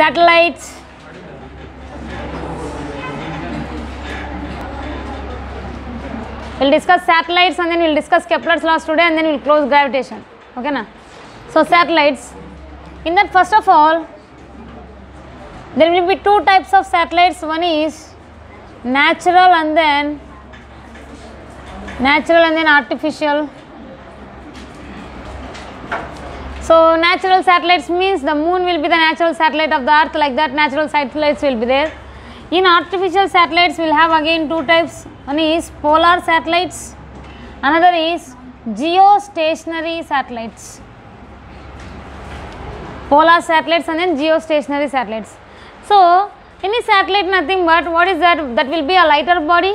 satellites. We'll discuss satellites and then we'll discuss Kepler's laws today and then we'll close gravitation. Okay na? So satellites. In that first of all there will be two types of satellites. One is natural and then natural and then artificial so natural satellites means the moon will be the natural satellite of the earth. Like that natural satellites will be there. In artificial satellites we'll have again two types. One is polar satellites. Another is geostationary satellites. Polar satellites and then geostationary satellites. So any satellite nothing but what is that? That will be a lighter body.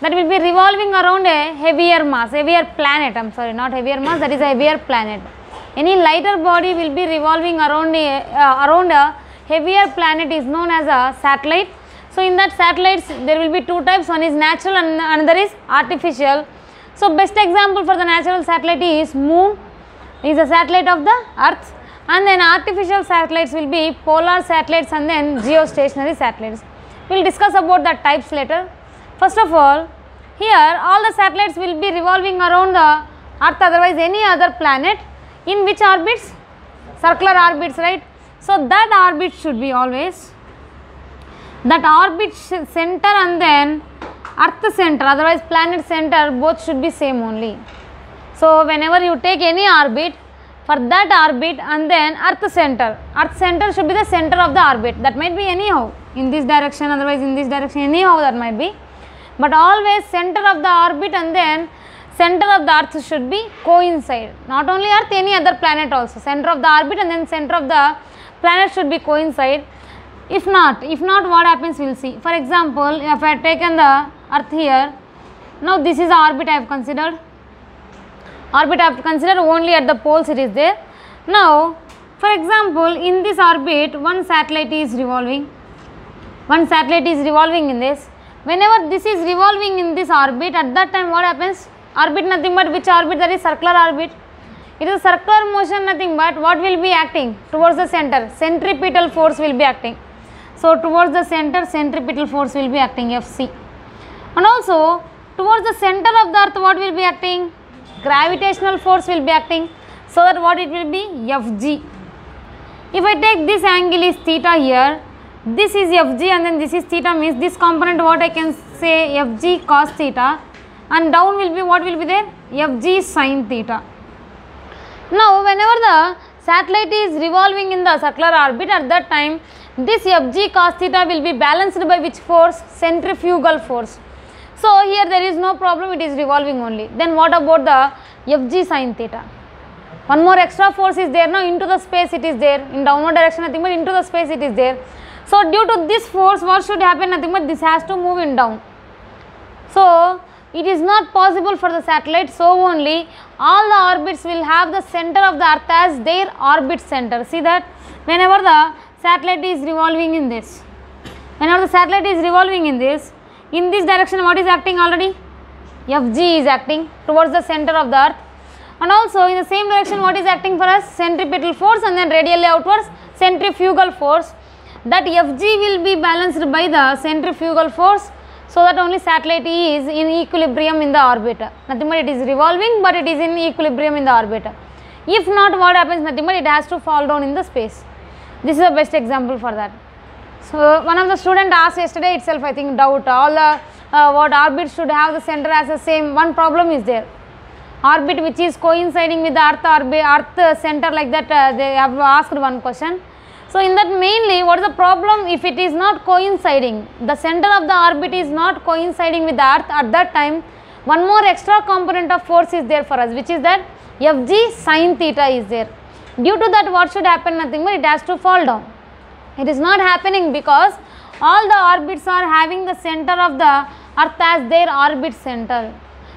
That will be revolving around a heavier mass heavier planet. I'm sorry not heavier mass that is a heavier planet any lighter body will be revolving around a uh, around a heavier planet is known as a satellite. So in that satellites there will be two types. One is natural and another is artificial. So best example for the natural satellite is moon is a satellite of the earth. And then artificial satellites will be polar satellites and then geostationary satellites. We will discuss about the types later. First of all here all the satellites will be revolving around the earth otherwise any other planet in which orbits? Circular orbits right? So that orbit should be always that orbit center and then earth center otherwise planet center both should be same only. So whenever you take any orbit for that orbit and then earth center earth center should be the center of the orbit. That might be anyhow in this direction otherwise in this direction anyhow that might be. But always center of the orbit and then center of the earth should be coincide not only earth any other planet also center of the orbit and then center of the planet should be coincide if not if not what happens we will see for example if i have taken the earth here now this is the orbit i have considered orbit I have considered only at the poles it is there. Now, for example, in this orbit one satellite is revolving, one satellite is revolving in this. Whenever this is revolving in this orbit at that time what happens? Orbit nothing but which orbit that is circular orbit. It is circular motion nothing but what will be acting towards the center centripetal force will be acting. So, towards the center centripetal force will be acting Fc and also towards the center of the earth what will be acting gravitational force will be acting so that what it will be fg if i take this angle is theta here this is fg and then this is theta means this component what i can say fg cos theta and down will be what will be there? Fg sin theta. Now whenever the satellite is revolving in the circular orbit at that time this fg cos theta will be balanced by which force? Centrifugal force. So here there is no problem it is revolving only. Then what about the fg sin theta? One more extra force is there now into the space it is there. In downward direction nothing but into the space it is there. So due to this force what should happen? Nothing but this has to move in down. So it is not possible for the satellite so only all the orbits will have the center of the earth as their orbit center. See that? Whenever the satellite is revolving in this whenever the satellite is revolving in this in this direction what is acting already? Fg is acting towards the center of the earth. And also in the same direction what is acting for us? Centripetal force and then radially outwards centrifugal force. That fg will be balanced by the centrifugal force so that only satellite is in equilibrium in the orbit nothing but it is revolving but it is in equilibrium in the orbit if not what happens? Nothing but it has to fall down in the space. This is the best example for that. So one of the student asked yesterday itself I think doubt. All the uh, what orbit should have the center as the same? One problem is there. Orbit which is coinciding with the earth orbit earth center like that uh, they have asked one question so in that mainly what is the problem if it is not coinciding? The center of the orbit is not coinciding with the earth at that time. One more extra component of force is there for us which is that fg sin theta is there. Due to that what should happen? Nothing but it has to fall down. It is not happening because all the orbits are having the center of the earth as their orbit center.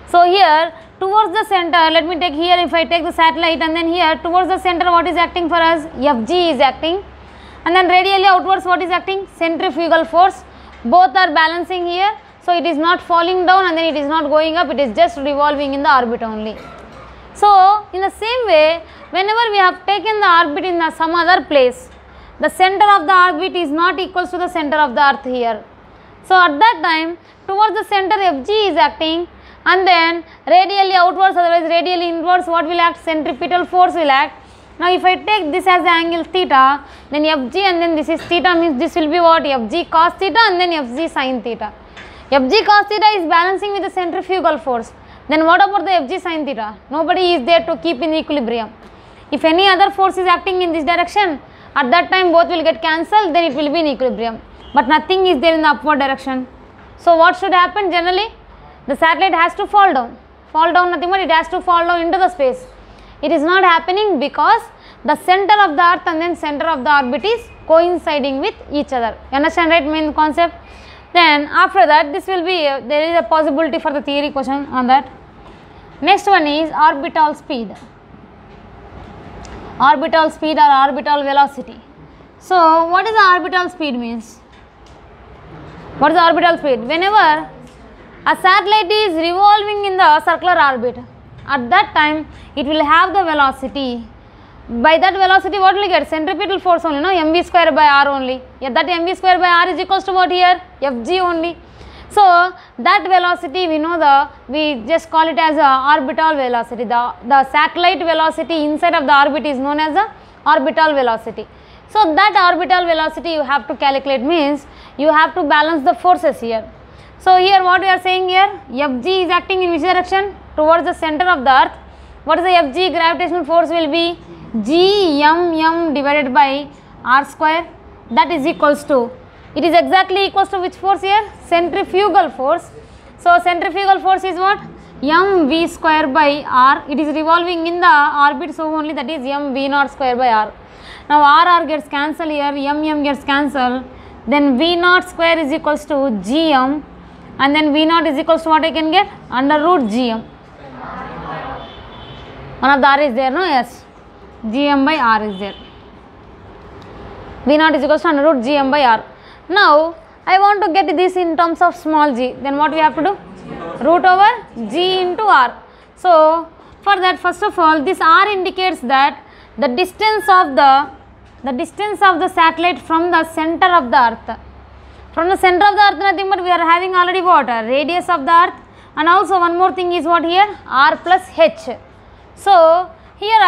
So here towards the center let me take here if I take the satellite and then here towards the center what is acting for us? Fg is acting and then radially outwards what is acting? Centrifugal force. Both are balancing here. So it is not falling down and then it is not going up. It is just revolving in the orbit only. So in the same way whenever we have taken the orbit in the some other place the center of the orbit is not equals to the center of the earth here. So at that time towards the center fg is acting. And then radially outwards otherwise radially inwards what will act? Centripetal force will act now if I take this as the angle theta then fg and then this is theta means this will be what? Fg cos theta and then fg sin theta. Fg cos theta is balancing with the centrifugal force. Then what about the fg sin theta? Nobody is there to keep in equilibrium. If any other force is acting in this direction at that time both will get cancelled then it will be in equilibrium. But nothing is there in the upward direction. So what should happen generally? The satellite has to fall down. Fall down nothing but it has to fall down into the space it is not happening because the center of the earth and then center of the orbit is coinciding with each other. You understand right main concept? Then after that this will be uh, there is a possibility for the theory question on that. Next one is orbital speed. Orbital speed or orbital velocity. So what is the orbital speed means? What is the orbital speed? Whenever a satellite is revolving in the circular orbit at that time it will have the velocity. By that velocity what will get? Centripetal force only no? Mv square by r only. Yeah, that mv square by r is equals to what here? Fg only. So that velocity we know the we just call it as a orbital velocity. The the satellite velocity inside of the orbit is known as the orbital velocity. So that orbital velocity you have to calculate means you have to balance the forces here. So here what we are saying here? Fg is acting in which direction towards the center of the earth what is the fg gravitational force will be? G m m divided by r square. That is equals to it is exactly equals to which force here? Centrifugal force. So centrifugal force is what? M v square by r. It is revolving in the orbit so only that is m v naught square by r. Now r r gets cancelled here m m gets cancelled. Then v naught square is equals to gm and then v naught is equals to what I can get? Under root gm one of the r is there no? Yes. Gm by r is there. V naught is equals to under root gm by r. Now I want to get this in terms of small g. Then what we have to do? Root over g into r. So for that first of all this r indicates that the distance of the the distance of the satellite from the center of the earth. From the center of the earth nothing but we are having already what radius of the earth. And also one more thing is what here? R plus h so here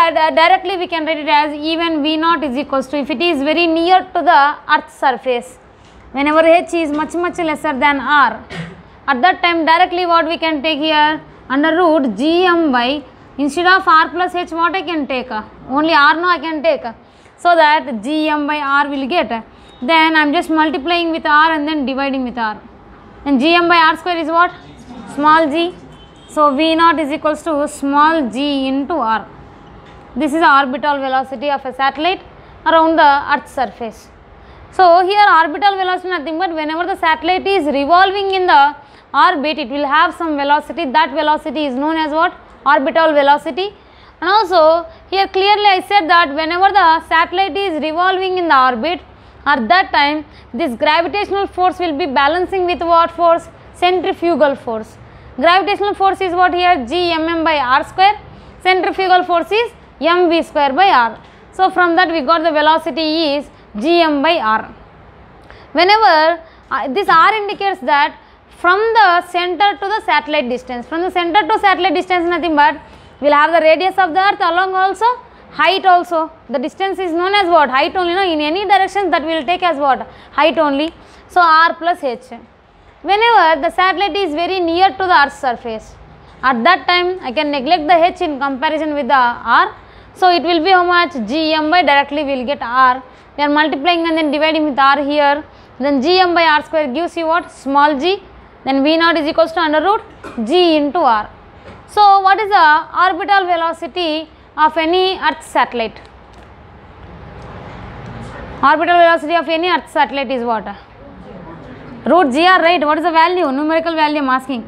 directly we can write it as even v naught is equals to if it is very near to the earth surface whenever h is much much lesser than r at that time directly what we can take here? Under root gm by instead of r plus h what I can take? Only r no I can take. So that gm by r will get. Then I am just multiplying with r and then dividing with r. And gm by r square is what? Small g so v naught is equals to small g into r. This is orbital velocity of a satellite around the earth's surface. So here orbital velocity nothing but whenever the satellite is revolving in the orbit it will have some velocity. That velocity is known as what? Orbital velocity. And also here clearly I said that whenever the satellite is revolving in the orbit at that time this gravitational force will be balancing with what force? Centrifugal force gravitational force is what here? G mm by r square. Centrifugal force is mv square by r. So from that we got the velocity is gm by r. Whenever uh, this r indicates that from the center to the satellite distance from the center to satellite distance nothing but we will have the radius of the earth along also height also. The distance is known as what? Height only no? In any direction that we will take as what? Height only. So r plus h whenever the satellite is very near to the earth's surface at that time i can neglect the h in comparison with the r. So it will be how much gm by directly we will get r. We are multiplying and then dividing with r here. Then gm by r square gives you what? Small g. Then v naught is equals to under root g into r. So what is the orbital velocity of any earth satellite? Orbital velocity of any earth satellite is what root gr right? What is the value? Numerical value i'm asking.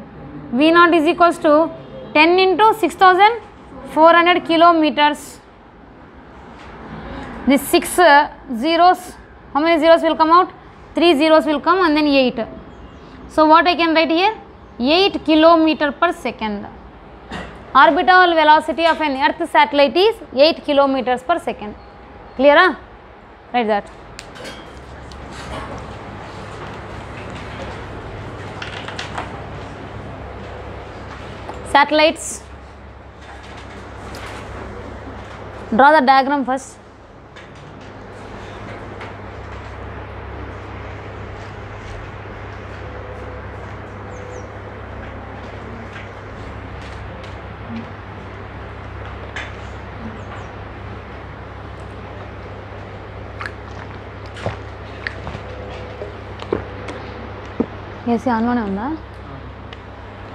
V naught is equals to 10 into 6400 kilometers. This 6 uh, zeros how many zeros will come out? 3 zeros will come and then 8 so what i can write here? 8 kilometer per second. Orbital velocity of an earth satellite is 8 kilometers per second. Clear huh? write that satellites. Draw the diagram first. AC ఆన్లోనే ఉందా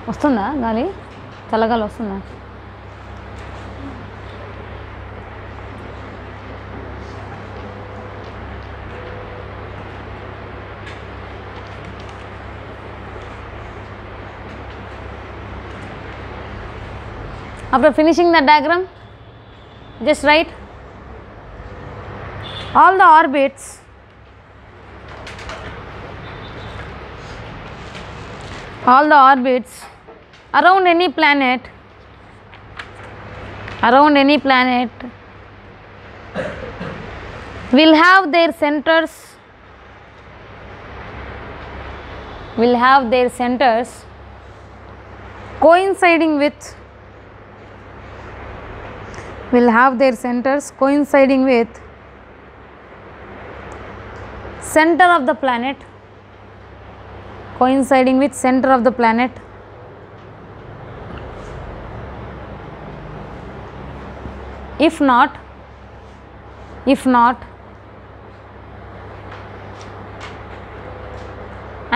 వస్తుందా గాలి చల్లగాలి వస్తుందా after finishing the diagram just write all the orbits all the orbits around any planet around any planet will have their centers will have their centers coinciding with will have their centers coinciding with center of the planet coinciding with center of the planet if not if not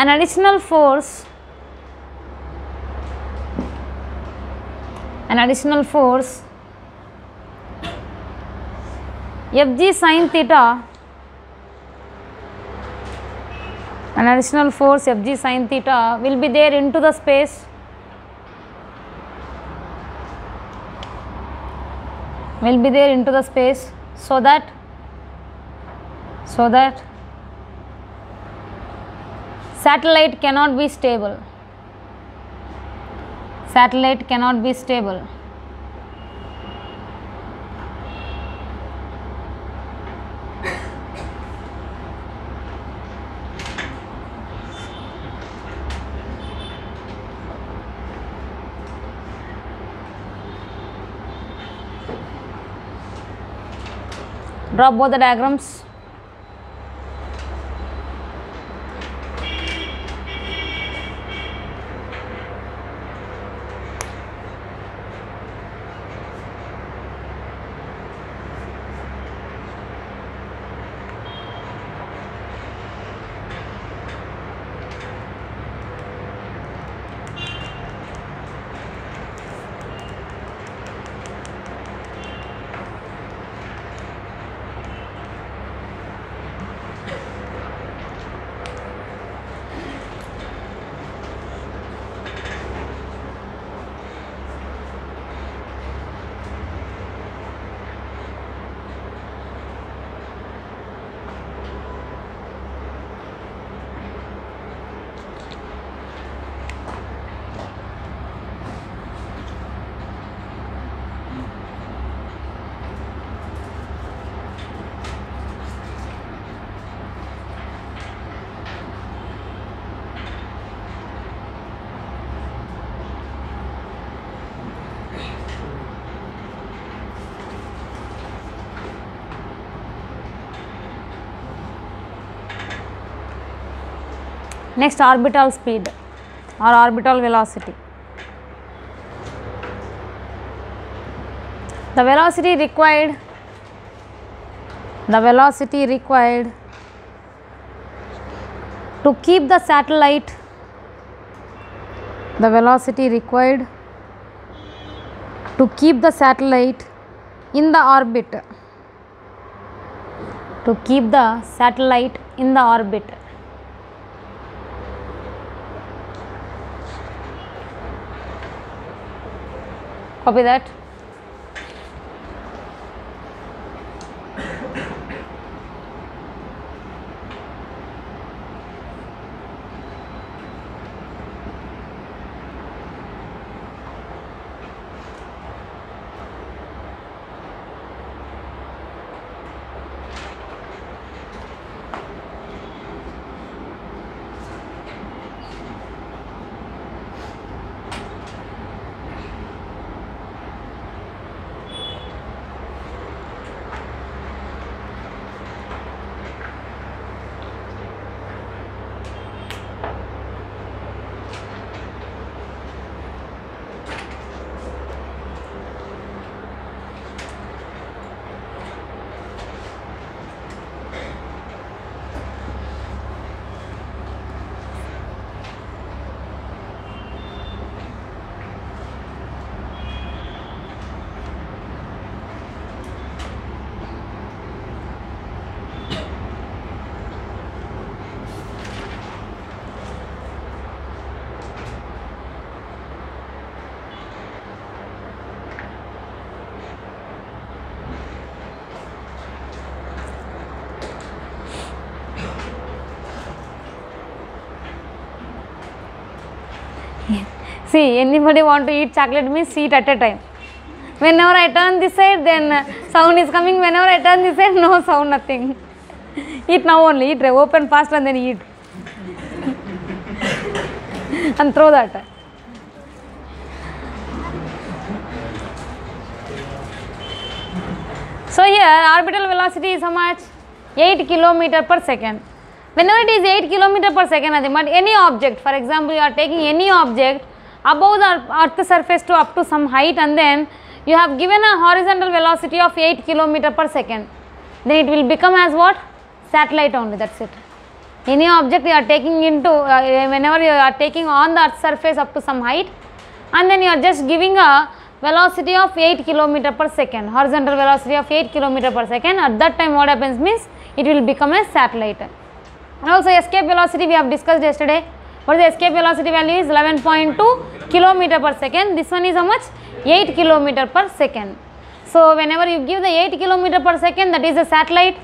an additional force an additional force fg sin theta an additional force fg sin theta will be there into the space will be there into the space so that so that satellite cannot be stable. Satellite cannot be stable draw both the diagrams next orbital speed or orbital velocity. The velocity required the velocity required to keep the satellite the velocity required to keep the satellite in the orbit to keep the satellite in the orbit copy that See, anybody want to eat chocolate means eat at a time. Whenever I turn this side, then uh, sound is coming. Whenever I turn this side, no sound, nothing. eat now only. Eat. Open fast and then eat. and throw that. So here orbital velocity is how much? 8 kilometer per second. Whenever it is 8 kilometer per second, but any object, for example, you are taking any object above the earth surface to up to some height and then you have given a horizontal velocity of 8 kilometer per second. Then it will become as what? Satellite only, that's it. Any object you are taking into, uh, whenever you are taking on the earth surface up to some height and then you are just giving a velocity of 8 kilometer per second, horizontal velocity of 8 kilometer per second. At that time what happens means it will become a satellite. And also escape velocity we have discussed yesterday. Is the escape velocity value is 11.2 kilometer per second. This one is how much? 8 kilometer per second. So whenever you give the 8 kilometer per second that is a satellite.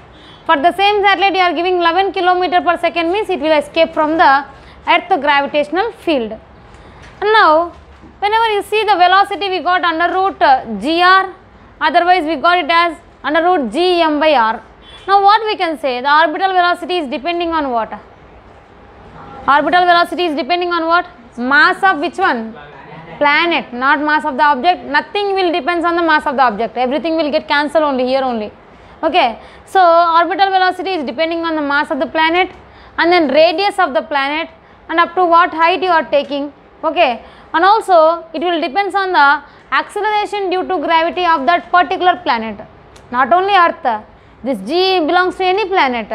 For the same satellite you are giving 11 kilometer per second means it will escape from the earth gravitational field. Now whenever you see the velocity we got under root uh, gr otherwise we got it as under root gm by r. Now what we can say the orbital velocity is depending on what? Orbital velocity is depending on what? Mass of which one? Planet, not mass of the object. Nothing will depends on the mass of the object. Everything will get cancelled only here only. Okay. So orbital velocity is depending on the mass of the planet and then radius of the planet and up to what height you are taking. Okay. And also it will depends on the acceleration due to gravity of that particular planet. Not only Earth. This G belongs to any planet.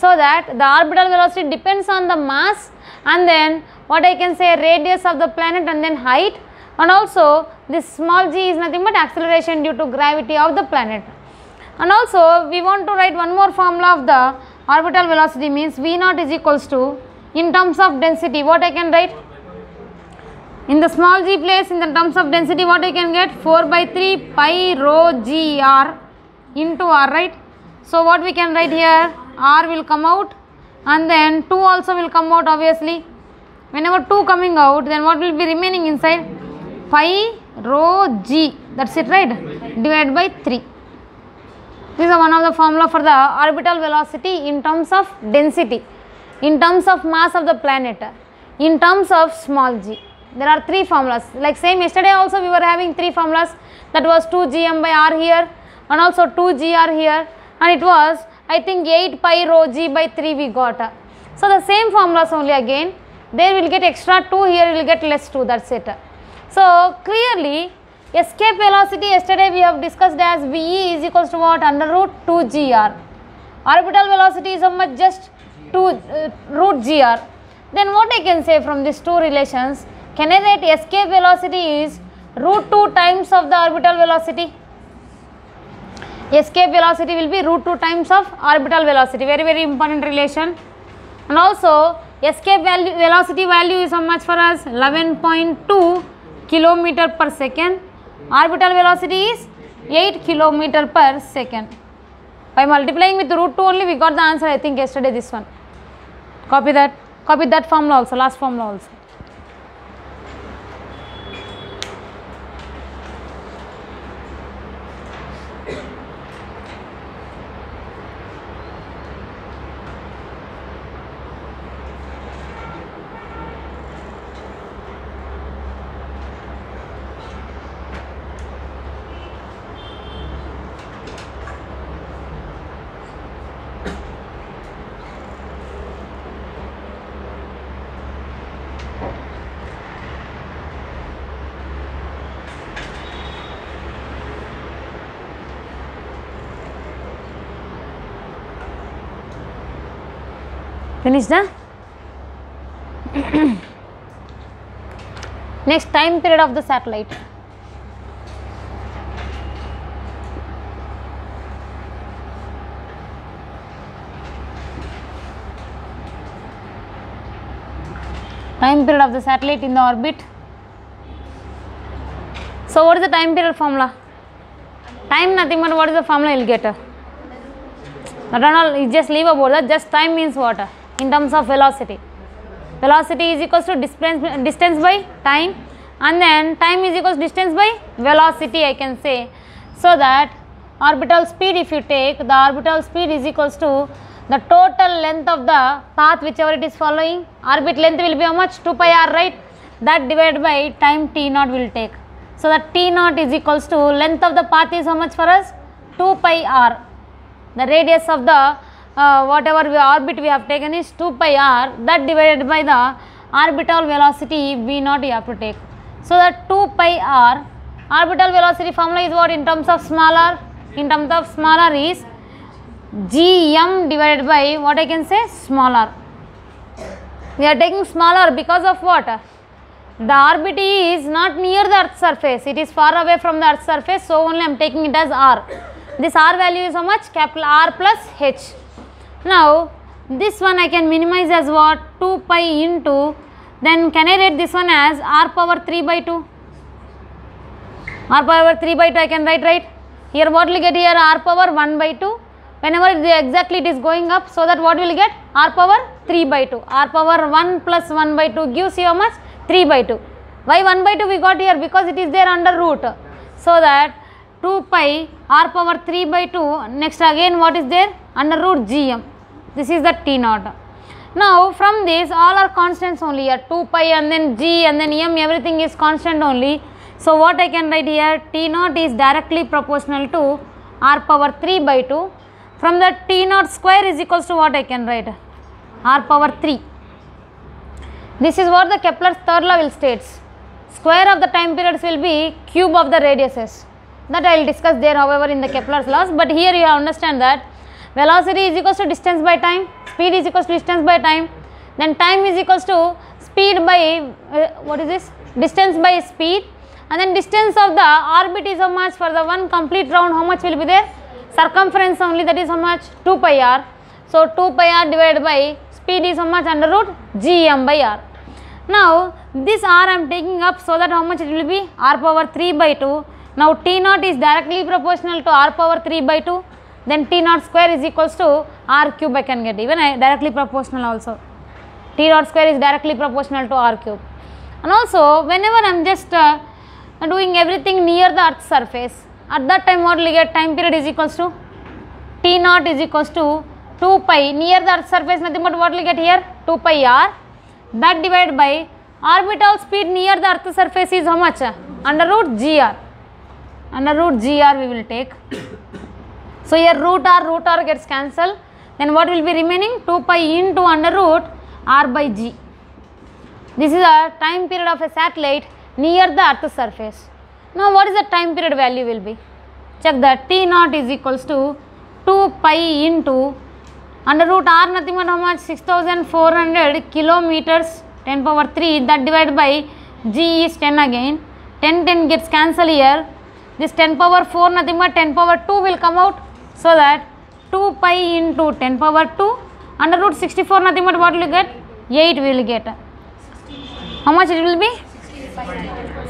So that the orbital velocity depends on the mass and then what I can say radius of the planet and then height and also this small g is nothing but acceleration due to gravity of the planet. And also we want to write one more formula of the orbital velocity means V naught is equals to in terms of density what I can write? In the small g place in the terms of density what I can get 4 by 3 pi rho g r into r right. So what we can write here r will come out and then 2 also will come out obviously. Whenever 2 coming out then what will be remaining inside pi rho g that's it right divided by 3. This is one of the formula for the orbital velocity in terms of density, in terms of mass of the planet, in terms of small g. There are three formulas like same yesterday also we were having three formulas that was 2 gm by r here and also 2 gr here and it was I think 8 pi rho g by 3 we got. So the same formulas only again there will get extra 2 here will get less 2 that's it. So clearly escape velocity yesterday we have discussed as Ve is equals to what under root 2 gr. Orbital velocity is how much just 2 uh, root gr. Then what I can say from these two relations can I write escape velocity is root 2 times of the orbital velocity escape velocity will be root 2 times of orbital velocity. Very very important relation. And also escape value velocity value is how much for us? 11.2 kilometer per second. Orbital velocity is 8 kilometer per second. By multiplying with root 2 only we got the answer i think yesterday this one. Copy that. Copy that formula also last formula also finished huh? next time period of the satellite. Time period of the satellite in the orbit. So what is the time period formula? Time nothing but what is the formula you'll get? Not at all. You just leave about that. Just time means what in terms of velocity. Velocity is equals to distance, distance by time and then time is equals to distance by velocity I can say. So that orbital speed if you take the orbital speed is equals to the total length of the path whichever it is following. Orbit length will be how much? 2 pi r right? That divided by time t naught will take. So that t naught is equals to length of the path is how much for us? 2 pi r. The radius of the uh, whatever we orbit we have taken is 2 pi r that divided by the orbital velocity v naught you have to take. So that 2 pi r orbital velocity formula is what in terms of smaller in terms of smaller is gm divided by what I can say smaller. We are taking smaller because of what? The orbit is not near the earth surface, it is far away from the earth surface, so only I am taking it as r. This r value is how much? Capital R plus h. Now, this one I can minimize as what? 2 pi into, then can I write this one as r power 3 by 2? r power 3 by 2 I can write right. Here what will get here? r power 1 by 2 whenever the exactly it is going up so that what will get? r power 3 by 2 r power 1 plus 1 by 2 gives you how much? 3 by 2 why 1 by 2 we got here? Because it is there under root. So that 2 pi r power 3 by 2 next again what is there? Under root gm this is the t naught. Now from this all are constants only. Here 2 pi and then g and then m everything is constant only. So what I can write here? T naught is directly proportional to r power 3 by 2 from the t naught square is equals to what I can write? R power 3 this is what the Kepler's third law will states square of the time periods will be cube of the radiuses. That I will discuss there however in the Kepler's laws. But here you understand that velocity is equals to distance by time speed is equals to distance by time then time is equals to speed by uh, what is this? Distance by speed and then distance of the orbit is how much for the one complete round how much will be there? Circumference only that is how much? 2 pi r. So 2 pi r divided by speed is how much under root? Gm by r. Now this r I am taking up so that how much it will be? R power 3 by 2 now t naught is directly proportional to r power 3 by 2 then t naught square is equals to r cube I can get. Even I directly proportional also. T naught square is directly proportional to r cube. And also whenever I am just uh, doing everything near the earth surface at that time what will get? Time period is equals to? T naught is equals to 2 pi. Near the earth surface nothing but what will get here? 2 pi r. That divided by orbital speed near the earth surface is how much? Under root gr under root gr we will take so here root r root r gets cancelled. Then what will be remaining? 2 pi into under root r by g. This is a time period of a satellite near the earth surface. Now what is the time period value will be? Check that. T naught is equals to 2 pi into under root r nothing but how much? 6400 kilometers 10 power 3 that divided by g is 10 again. 10 10 gets cancelled here. This 10 power 4 nothing but 10 power 2 will come out so that 2 pi into 10 power 2 under root 64 nothing but what will you get? 8 we will get. How much it will be?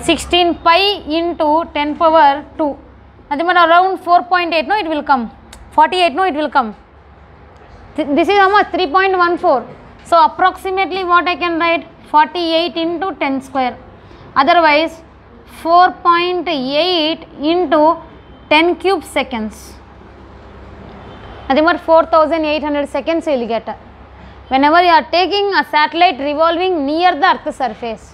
16 pi into 10 power 2 nothing but around 4.8 no it will come. 48 no it will come. Th- this is how much? 3.14 so approximately what I can write? 48 into 10 square. Otherwise 4.8 into 10 cube seconds nothing but 4800 seconds you will get whenever you are taking a satellite revolving near the earth surface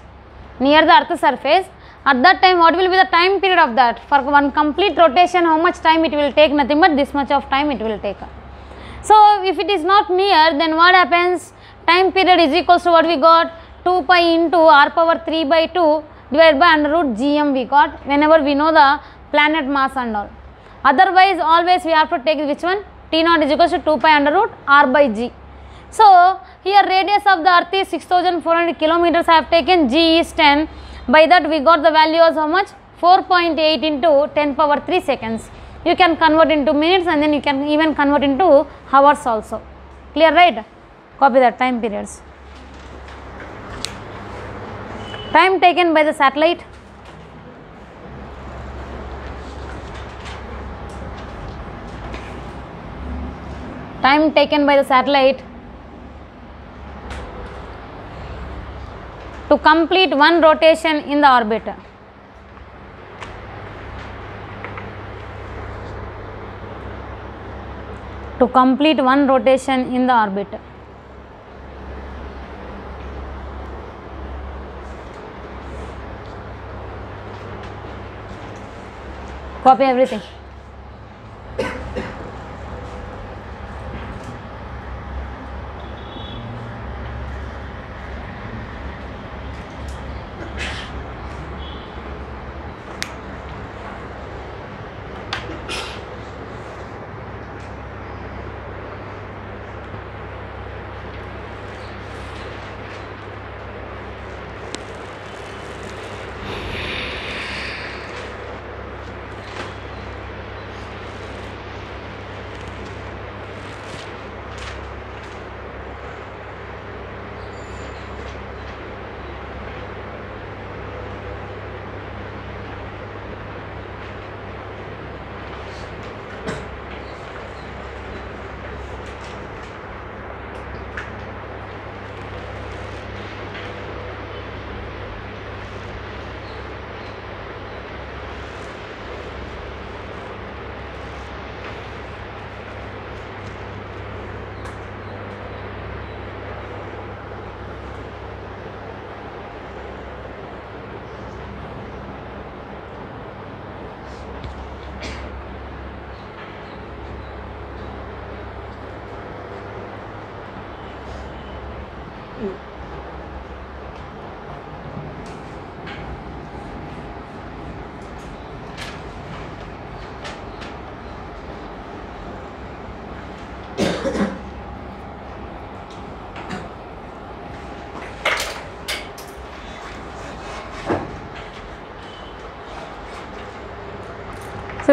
near the earth surface at that time what will be the time period of that? For one complete rotation how much time it will take? Nothing but this much of time it will take. So if it is not near then what happens? Time period is equals to what we got? 2 pi into r power 3 by 2 divided by under root gm we got whenever we know the planet mass and all. Otherwise always we have to take which one t naught is equals to 2 pi under root r by g. So here radius of the earth is 6400 kilometers. I have taken g is 10 by that we got the value as how much? 4.8 into 10 power 3 seconds. You can convert into minutes and then you can even convert into hours also. Clear right? Copy that time periods. Time taken by the satellite time taken by the satellite to complete one rotation in the orbit. To complete one rotation in the orbit. Copy everything.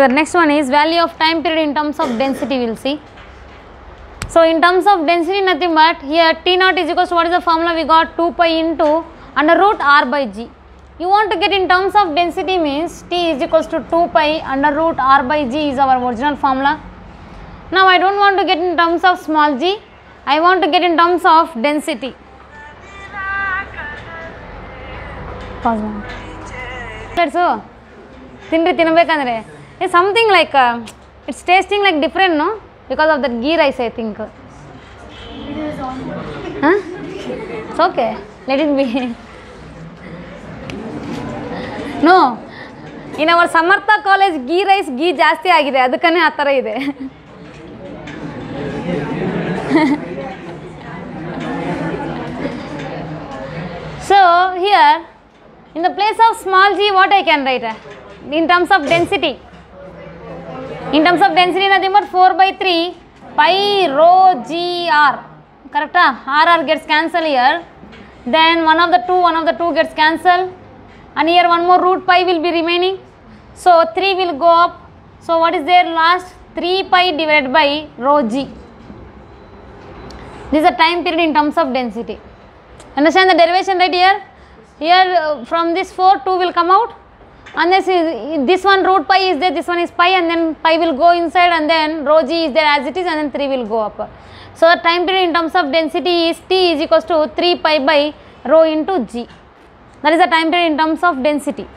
the next one is value of time period in terms of density we will see. So in terms of density nothing but here T naught is equals to what is the formula we got 2 pi into under root r by g. You want to get in terms of density means T is equals to 2 pi under root r by g is our original formula. Now I don't want to get in terms of small g, I want to get in terms of density. Pause one. Let's go. ತಿನ್ರಿ ತಿನ್ಬೇಕಂದ್ರೆ It's something like, uh, it's tasting like different, no? Because of that ghee rice, I think. Huh? It's okay. Let it be. No. In our Samartha college, ghee rice, ghee jasti agide. Adukane atara ide. So, here, in the place of small g, what I can write? In terms of density. In terms of density nothing but 4 by 3 pi rho g r. Correct ah? r r gets cancelled here. Then one of the two one of the two gets cancelled. And here one more root pi will be remaining. So 3 will go up. So what is there last? 3 pi divided by rho g. This is a time period in terms of density. Understand the derivation right here? Here uh, from this 4 2 will come out is this one root pi is there this one is pi and then pi will go inside and then rho g is there as it is and then 3 will go up. So the time period in terms of density is t is equals to 3 pi by rho into g. That is the time period in terms of density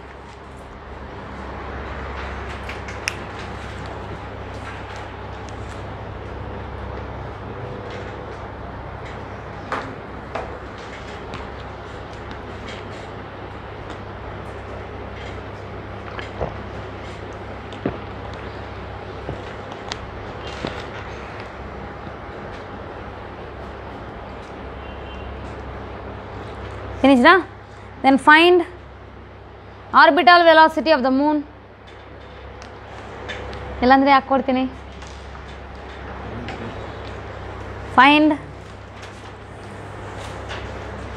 finished ah? then find orbital velocity of the moon ಇಲ್ಲಾಂದರೆ ಯಾಕೆ ಕೊಡ್ತೀನಿ find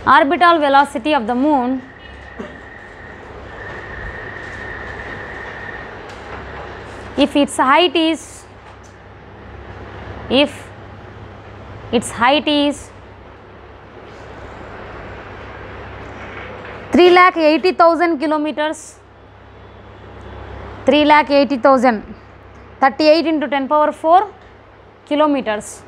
orbital velocity of the moon if its height is if its height is 3 lakh 80,000 kilometers. 3 lakh 80,000 38 into 10 power 4 kilometers.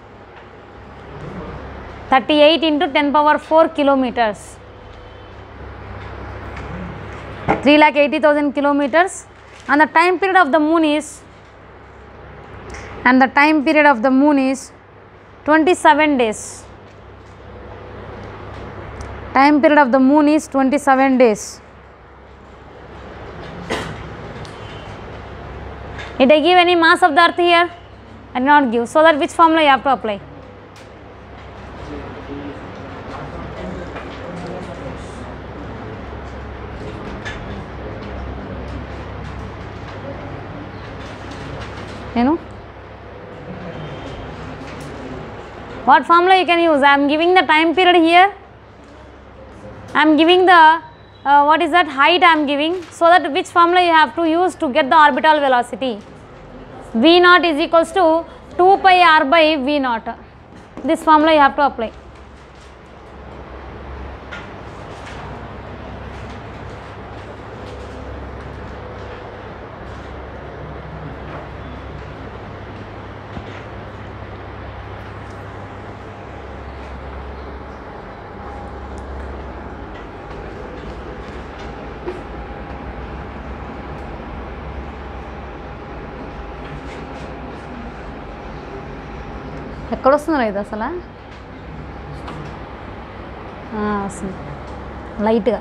38 into 10 power 4 kilometers. 3 lakh 80,000 kilometers. And the time period of the moon is and the time period of the moon is 27 days time period of the moon is 27 days. Did i give any mass of the earth here? I not give. So that which formula you have to apply? You know? What formula you can use? I am giving the time period here i am giving the uh, what is that height i am giving? So that which formula you have to use to get the orbital velocity? V naught is equals to 2 pi r by v naught. This formula you have to apply ఎక్కడ వస్తుందిరా ఇది అసలు? వస్తుంది. లైట్గా.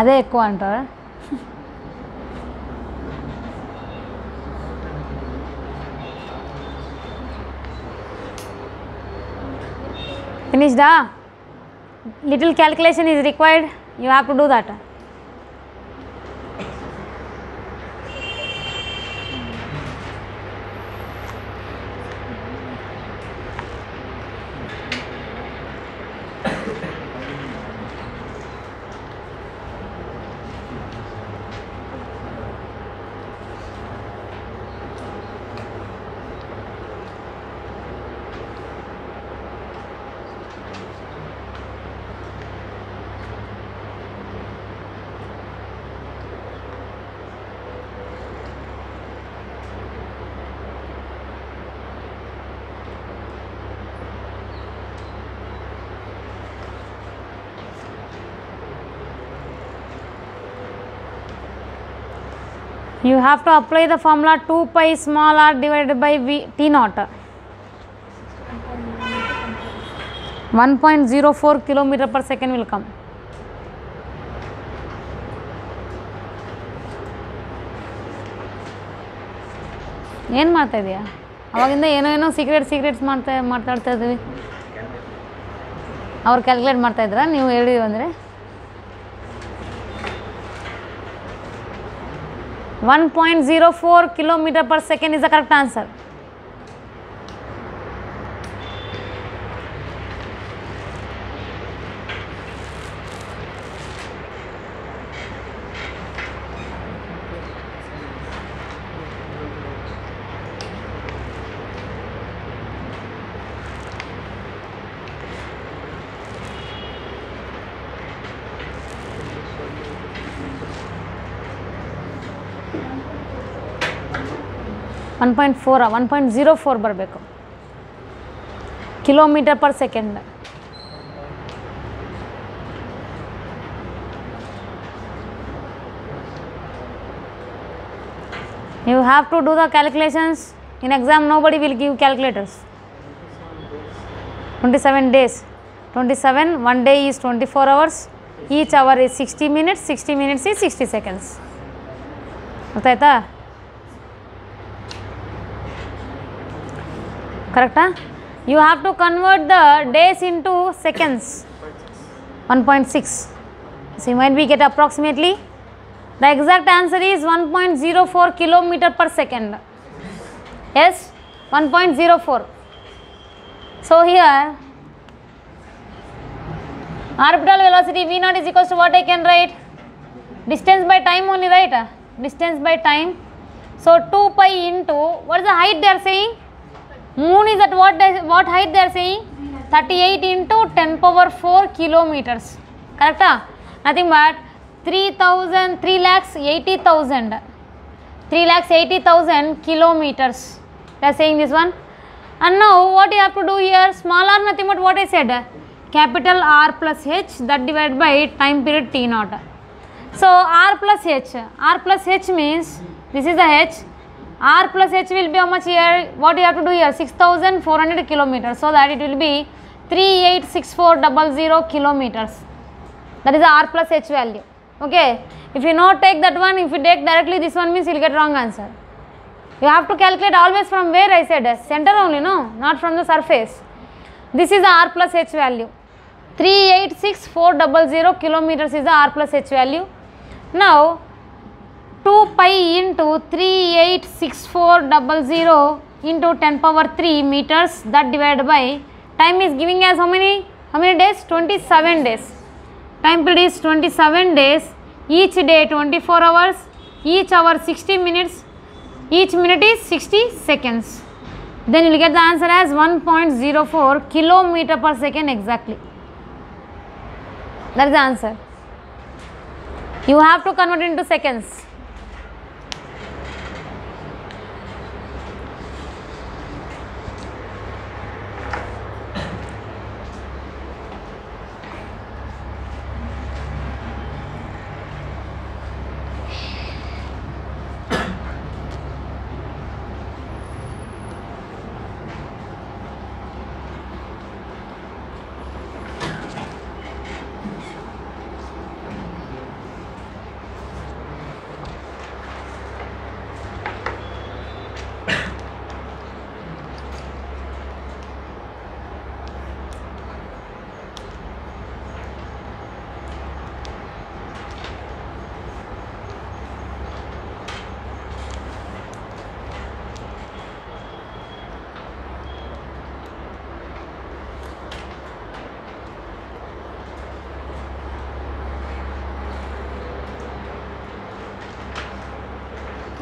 అదే ఎక్కువ అంటారా? ఫినిష్డా? Little calculation is required. You have to do that. Have to apply the formula 2 pi small r divided by v t naught 1.04 kilometer per second will come ಏನು ಮಾಡ್ತಾ ಇದೆಯಾ ಅವಾಗಿಂದ ಏನೋ ಏನೋ ಸೀಕ್ರೆಟ್ ಸೀಕ್ರೆಟ್ಸ್ ಮಾಡ್ತಾ ಮಾತಾಡ್ತಾ ಇದ್ದೀವಿ ಅವ್ರು ಕ್ಯಾಲ್ಕುಲೇಟ್ ಮಾಡ್ತಾಯಿದ್ರಾ ನೀವು ಹೇಳಿ ಅಂದರೆ 1.04 kilometre per second is the correct answer One point four one point zero four ಬರಬೇಕು kilometer per second You have to do the calculations. In exam, nobody will give calculators. 27 days. 27, one day is 24 hours. Each hour is 60 minutes. 60 minutes is 60 seconds. ಗೊತ್ತಾಯ್ತಾ करेक्टा you have to convert the days into seconds one point six might be get approximately the exact answer is one point zero four kilometre per second yes one point zero four so here orbital velocity v naught is equal to what I can write distance by time only right distance by time so two pi into what is the height they are saying Moon is at what what height they are saying? 38 into 10 power 4 kilometers. Correct? Ah? Nothing but 3000 3 lakhs 80000 3 lakhs 80000 kilometers they are saying this one and now what you have to do here small r nothing but what i said capital R plus H that divided by time period T naught. So R plus H, R plus H means this is the H, R plus H will be how much here, what you have to do here, 6400 kilometers, so that it will be 386400 kilometers, that is the R plus H value, okay. If you not take that one, if you take directly this one means you will get wrong answer. You have to calculate always from where I said, center only, no, not from the surface. This is the R plus H value. 386400 kilometers is the R plus H value. Now, 2 pi into 38640 into 10 power 3 meters that divided by time is giving as how many? How many days? 27 days. Time period is 27 days. Each day 24 hours. Each hour 60 minutes. Each minute is 60 seconds. Then you will get the answer as 1.04 kilometer per second exactly. That is the answer. You have to convert into seconds.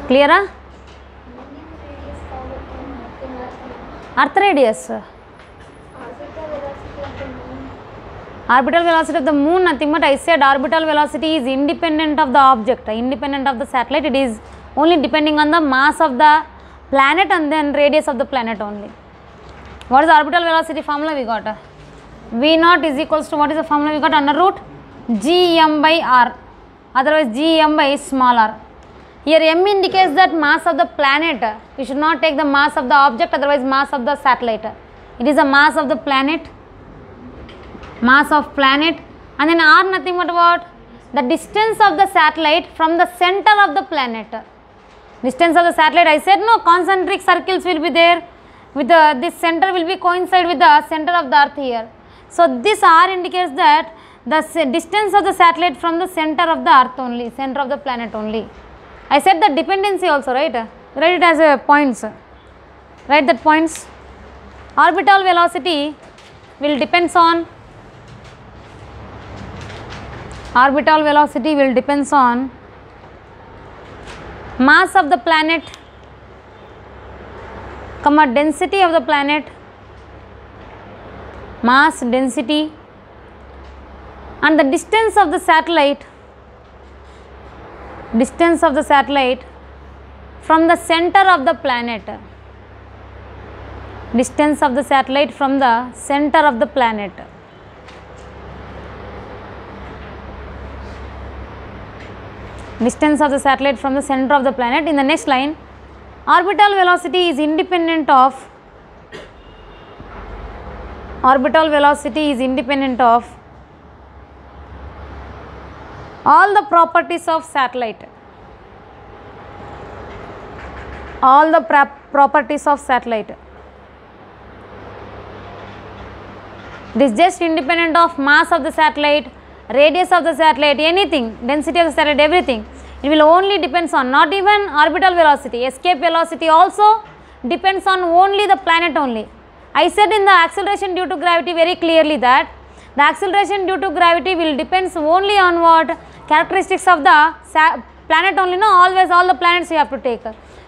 Clearer? Earth radius. orbital velocity of the moon nothing but I said orbital velocity is independent of the object. Independent of the satellite it is only depending on the mass of the planet and then radius of the planet only. What is orbital velocity formula we got? V naught is equals to what is the formula we got under root? Gm by r. Otherwise gm by small r here m indicates that mass of the planet we should not take the mass of the object otherwise mass of the satellite it is the mass of the planet mass of planet and then r nothing but what the distance of the satellite from the center of the planet distance of the satellite i said no concentric circles will be there with the this center will be coincide with the center of the earth here so this r indicates that the distance of the satellite from the center of the earth only center of the planet only i said the dependency also right? Write it as a points. Write that points. Orbital velocity will depends on orbital velocity will depends on mass of the planet comma density of the planet mass density and the distance of the satellite distance of the satellite from the center of the planet. Distance of the satellite from the center of the planet. Distance of the satellite from the center of the planet. In the next line orbital velocity is independent of orbital velocity is independent of all the properties of satellite. All the prop- properties of satellite. It is just independent of mass of the satellite radius of the satellite anything density of the satellite everything. It will only depends on not even orbital velocity escape velocity also depends on only the planet only. I said in the acceleration due to gravity very clearly that the acceleration due to gravity will depends only on what characteristics of the planet only no? Always all the planets you have to take.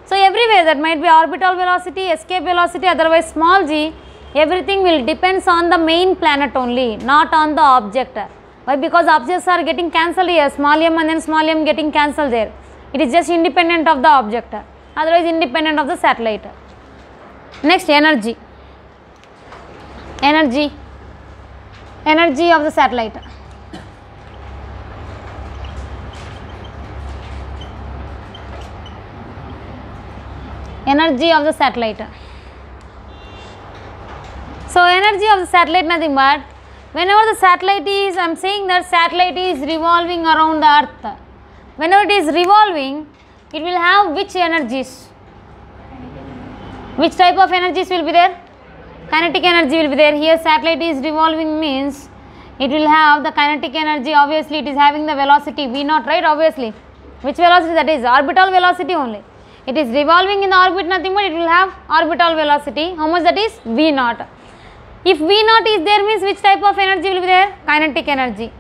So everywhere that might be orbital velocity escape velocity otherwise small g everything will depends on the main planet only not on the object. Why? Because objects are getting cancelled here. Small m and then small m getting cancelled there. It is just independent of the object. Otherwise independent of the satellite. Next energy. Energy. Energy of the satellite. Energy of the satellite. So energy of the satellite nothing but whenever the satellite is I am saying that satellite is revolving around the earth. Whenever it is revolving it will have which energies? Which type of energies will be there? Kinetic energy will be there. Here satellite is revolving means it will have the kinetic energy obviously it is having the velocity v naught right obviously. Which velocity that is orbital velocity only. It is revolving in the orbit nothing but it will have orbital velocity. How much that is v naught. If V naught is there means which type of energy will be there? Kinetic energy.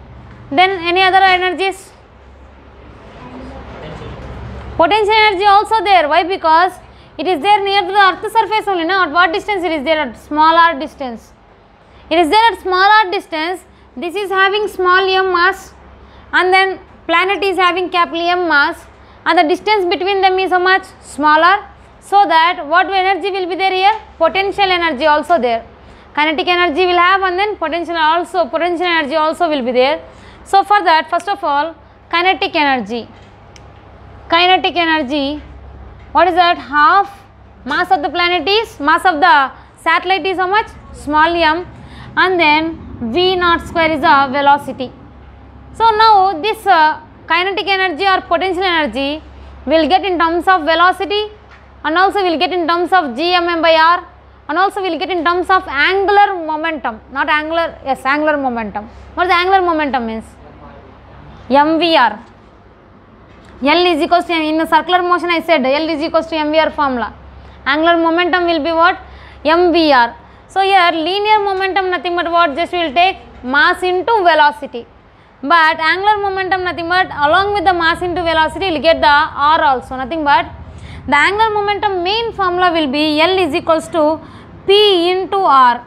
Then any other energies? Potential energy also there. Why? Because it is there near to the earth surface only. Now at what distance it is there? At small r distance. It is there at small r distance. This is having small m mass and then planet is having capital M mass and the distance between them is how much? Smaller. So that what energy will be there here? Potential energy also there kinetic energy will have and then potential also potential energy also will be there. So for that first of all kinetic energy, kinetic energy what is that half mass of the planet is mass of the satellite is how much small m and then v naught square is the velocity. So now this uh, kinetic energy or potential energy will get in terms of velocity and also will get in terms of gmm by r and also we will get in terms of angular momentum not angular yes angular momentum. What is the angular momentum means? Mvr l is equals to m in a circular motion i said l is equals to mvr formula. Angular momentum will be what? Mvr so here linear momentum nothing but what? Just we will take mass into velocity but angular momentum nothing but along with the mass into velocity will get the r also nothing but the angular momentum main formula will be L is equals to P into R.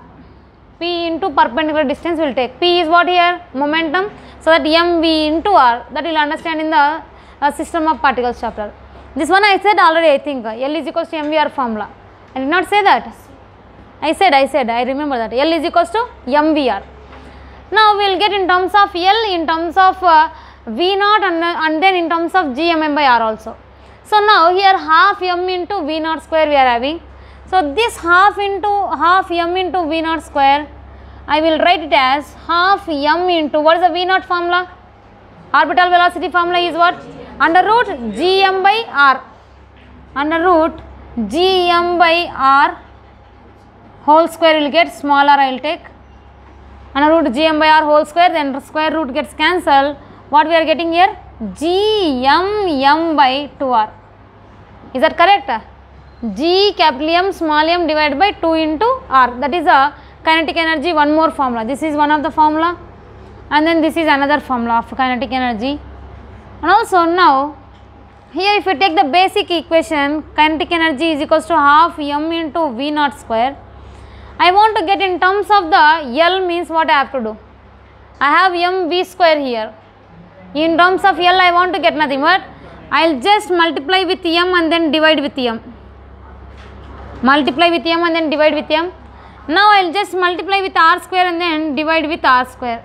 P into perpendicular distance will take. P is what here? Momentum. So that mv into R that you will understand in the uh, system of particles chapter. This one I said already I think L is equals to mvr formula. I did not say that. I said, I said, I remember that L is equals to mvr. Now we will get in terms of L in terms of uh, V naught and, uh, and then in terms of gmm by R also. So now here half m into V naught square we are having. So this half into half m into V naught square I will write it as half m into what is the V naught formula? Orbital velocity formula is what? Under root gm by r. Under root gm by r whole square will get smaller I will take. Under root gm by r whole square then square root gets cancelled. What we are getting here? gm m by 2r. Is that correct? G capital M small m divided by 2 into R that is a kinetic energy one more formula. This is one of the formula and then this is another formula of kinetic energy and also now here if you take the basic equation kinetic energy is equals to half m into V naught square. I want to get in terms of the L means what I have to do? I have m V square here. In terms of L I want to get nothing but I will just multiply with m and then divide with m. Multiply with m and then divide with m. Now I will just multiply with r square and then divide with r square.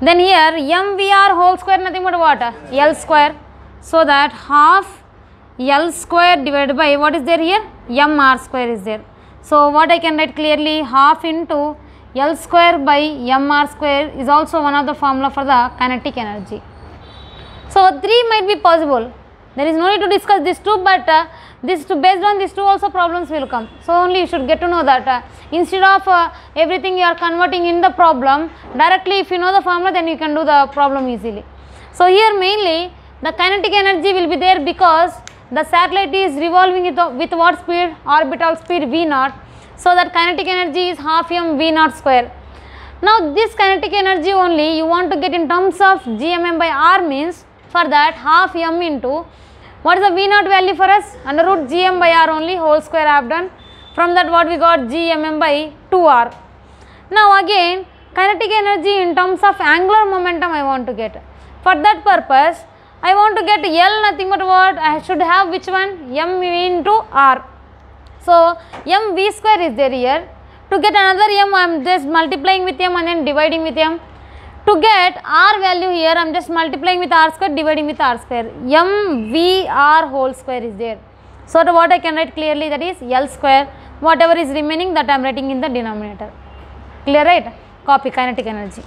Then here mvr whole square nothing but what? L square. So that half L square divided by what is there here? mr square is there. So what I can write clearly half into L square by mr square is also one of the formula for the kinetic energy. So 3 might be possible. There is no need to discuss these two, but uh, this two based on these two also problems will come. So only you should get to know that uh, instead of uh, everything you are converting in the problem directly if you know the formula then you can do the problem easily. So here mainly the kinetic energy will be there because the satellite is revolving with, what speed? Orbital speed v naught. So that kinetic energy is half m v naught square. Now this kinetic energy only you want to get in terms of gmm by r means for that half m into what is the v naught value for us under root gm by r only whole square I have done from that what we got gmm by 2r. Now again kinetic energy in terms of angular momentum I want to get. For that purpose I want to get L nothing but what I should have which one m into r. So m v square is there here To get another m, I am just multiplying with m and then dividing with m. To get r value here, I am just multiplying with r square, dividing with r square. m v r whole square is there. So, what I can write clearly that is L square. Whatever is remaining that I am writing in the denominator. Clear, right? Copy kinetic energy.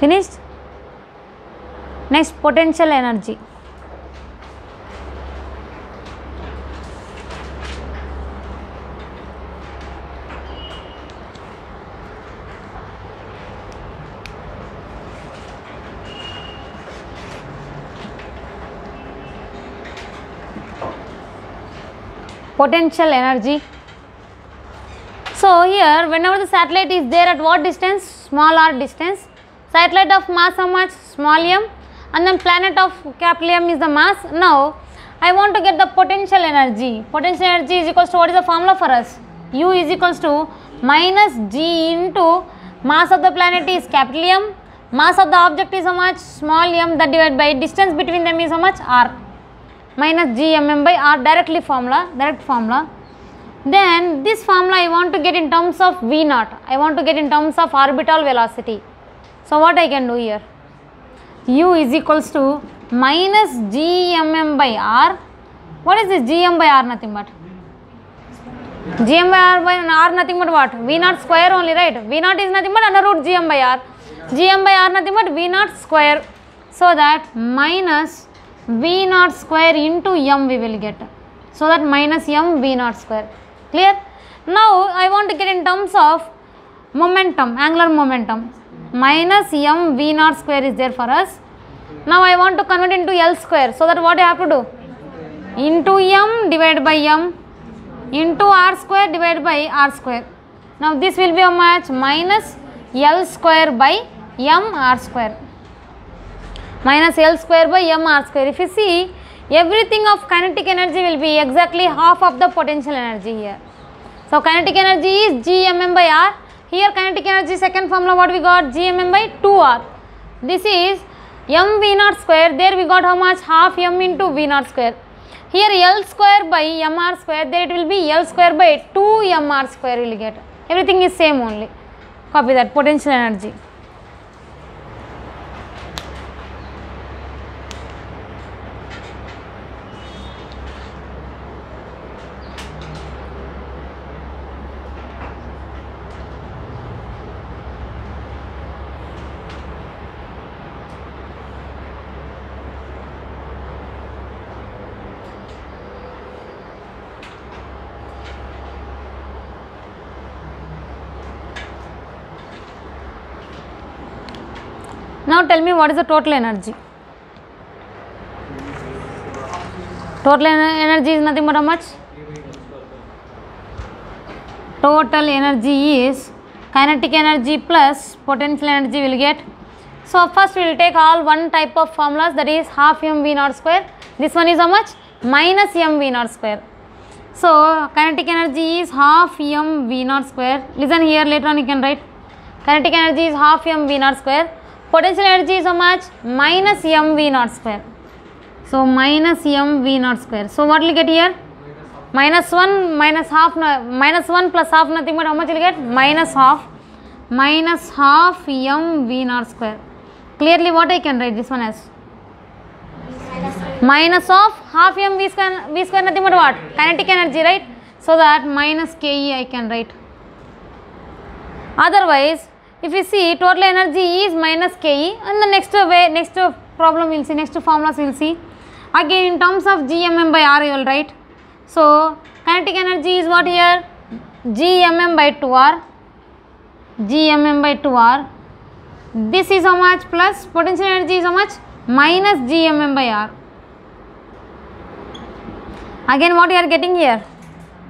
Finished? Next, potential energy. Potential energy. So here whenever the satellite is there at what distance? Small r distance. Satellite of mass how much? Small m and then planet of capital M is the mass. Now I want to get the potential energy. Potential energy is equals to what is the formula for us? U is equals to minus G into mass of the planet is capital M, mass of the object is how much? Small m that divided by distance between them is how much? R minus G mm by R directly formula, direct formula then this formula I want to get in terms of V naught, I want to get in terms of orbital velocity. So, what I can do here? U is equals to minus gmm by r. What is this gm by r? Nothing but gm by r by r nothing but what? V naught square only, right? V naught is nothing but under root gm by r. gm by r nothing but V naught square. So that minus V naught square into m we will get. So that minus m V naught square. Clear? Now I want to get in terms of momentum, angular momentum minus m v naught square is there for us. Now I want to convert into L square. So that what I have to do? Into m divided by m into r square divided by r square. Now this will be how much? Minus L square by m r square. Minus L square by m r square. If you see everything of kinetic energy will be exactly half of the potential energy here. So kinetic energy is g mm by r. Here kinetic energy second formula what we got g mm by 2 r. This is m v naught square. There we got how much half m into v naught square. Here L square by m r square. There it will be L square by 2 m r square will get. Everything is same only. Copy that potential energy. Now tell me what is the total energy? Total ener- energy is nothing but how much? Total energy is kinetic energy plus potential energy will get. So first we will take all one type of formulas that is half m v naught square. This one is how much? minus m v naught square. So kinetic energy is half m v naught square. Listen here later on you can write. Kinetic energy is half m v naught square. Potential energy is how much? Minus m v naught square. So minus m v naught square. So what will get here? Minus 1 minus half minus 1 plus half nothing but how much will get? Minus half minus half m v naught square. Clearly what I can write this one as? minus of half m v square v square nothing but what kinetic energy right so that minus ke i can write otherwise if you see total energy is minus ke and the next way next problem we'll see next formulas we'll see. Again in terms of gmm by r you will write so kinetic energy is what here? Gmm by 2r gmm by 2r this is how much plus potential energy is how much? Minus gmm by r. Again what you are getting here?